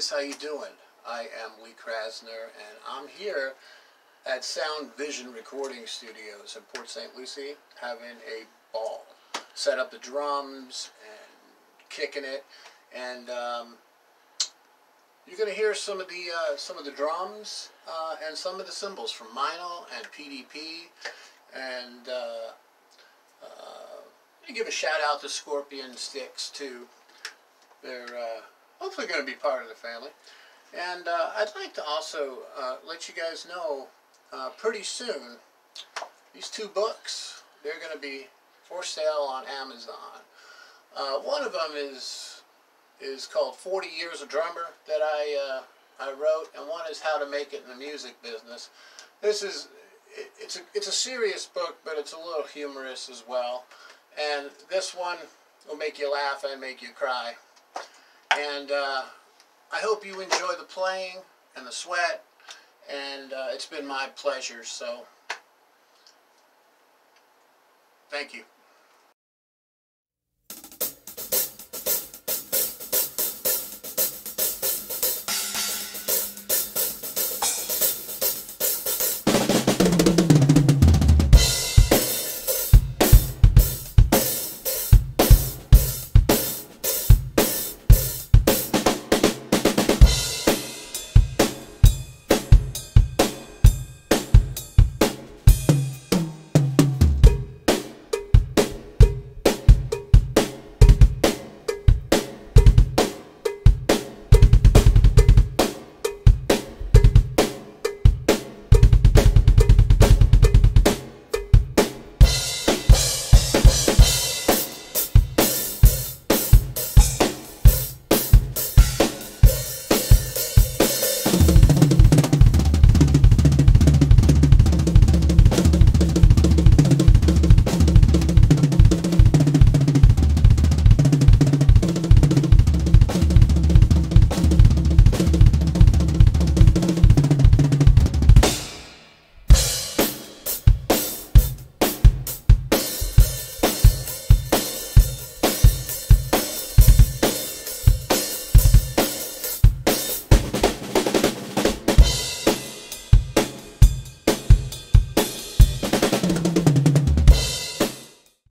Guys, how you doing? I am Lee Krasner and I'm here at Sound Vision Recording Studios in Port St. Lucie having a ball. Set up the drums and kicking it and um, you're going to hear some of the uh, some of the drums uh, and some of the cymbals from Meinl and PDP and uh, uh, give a shout out to Scorpion Sticks too. They're uh, hopefully going to be part of the family. And uh, I'd like to also uh, let you guys know uh, pretty soon these two books they're going to be for sale on Amazon. Uh, one of them is is called 40 Years of Drummer that I uh, I wrote, and one is How to Make It in the Music Business. This is it, it's a it's a serious book, but it's a little humorous as well. And this one will make you laugh and make you cry. And uh, I hope you enjoy the playing and the sweat. And uh, it's been my pleasure. So, thank you.